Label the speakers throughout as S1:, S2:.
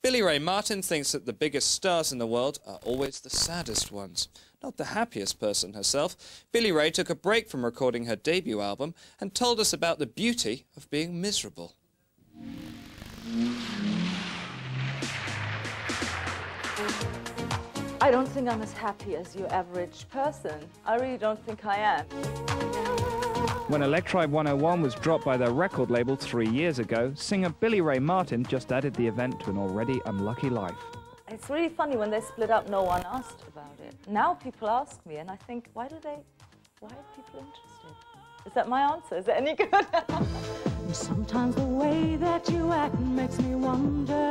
S1: Billie Ray Martin thinks that the biggest stars in the world are always the saddest ones, not the happiest person herself. Billie Ray took a break from recording her debut album and told us about the beauty of being miserable.
S2: I don't think I'm as happy as your average person. I really don't think I am.
S3: When Electribe 101 was dropped by their record label three years ago, singer Billie Ray Martin just added the event to an already unlucky life.
S2: It's really funny when they split up, no one asked about it. Now people ask me, and I think, why do they, why are people interested? Is that my answer? Is that any good?
S4: Sometimes the way that you act makes me wonder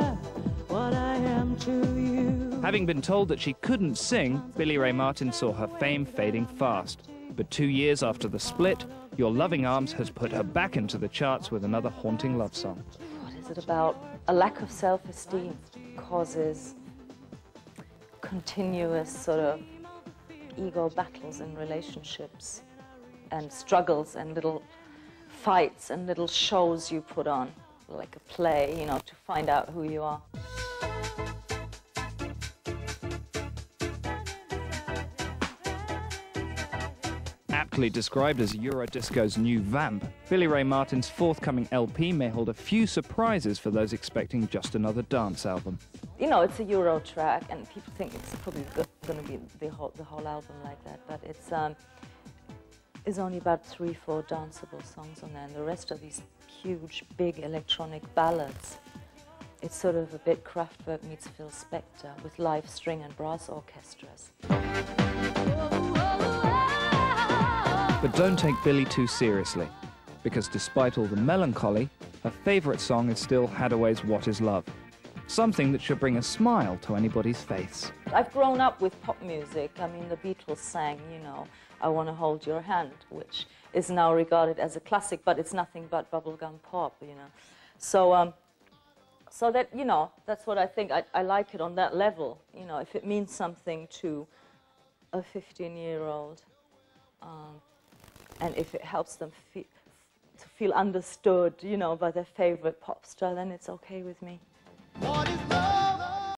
S4: what I am to you.
S3: Having been told that she couldn't sing, Billie Ray Martin saw her fame fading fast. But two years after the split, Your Loving Arms has put her back into the charts with another haunting love song.
S2: What is it about? A lack of self-esteem causes continuous sort of ego battles in relationships and struggles and little fights and little shows you put on, like a play, you know, to find out who you are.
S3: Aptly described as Eurodisco's new vamp, Billie Ray Martin's forthcoming LP may hold a few surprises for those expecting just another dance album.
S2: You know, it's a Euro track, and people think it's probably going to be the whole, the whole album like that, but it's, um, it's only about three, four danceable songs on there, and the rest are these huge, big electronic ballads. It's sort of a bit Kraftwerk meets Phil Spector with live string and brass orchestras.
S3: But don't take Billie too seriously, because despite all the melancholy, her favourite song is still Hadaway's What Is Love, something that should bring a smile to anybody's face.
S2: I've grown up with pop music. I mean, the Beatles sang, you know, I Want to Hold Your Hand, which is now regarded as a classic, but it's nothing but bubblegum pop, you know. So, um, so that, you know, that's what I think. I, I like it on that level, you know, if it means something to a 15-year-old. Um, and if it helps them to feel understood, you know, by their favorite pop star, then it's okay with me.